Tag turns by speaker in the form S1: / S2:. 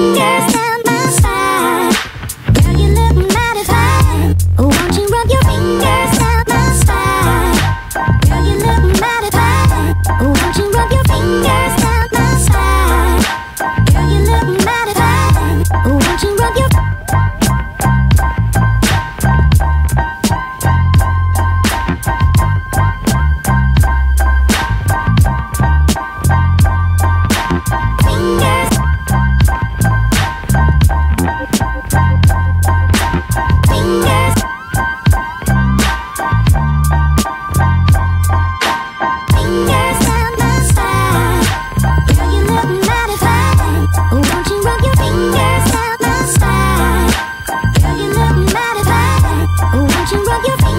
S1: fingers